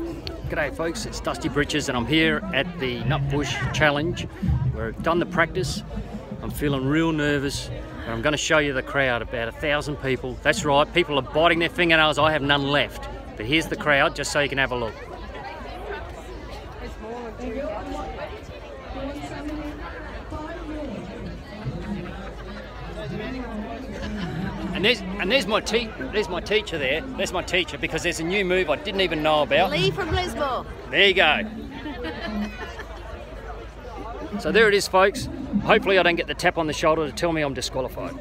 G'day folks, it's Dusty Britches and I'm here at the Nutbush Challenge where I've done the practice. I'm feeling real nervous and I'm going to show you the crowd, about a thousand people. That's right, people are biting their fingernails, I have none left. But here's the crowd just so you can have a look. And there's and there's my te- there's my teacher there. There's my teacher because there's a new move I didn't even know about. Lee from Lismore. There you go. so there it is, folks. Hopefully I don't get the tap on the shoulder to tell me I'm disqualified.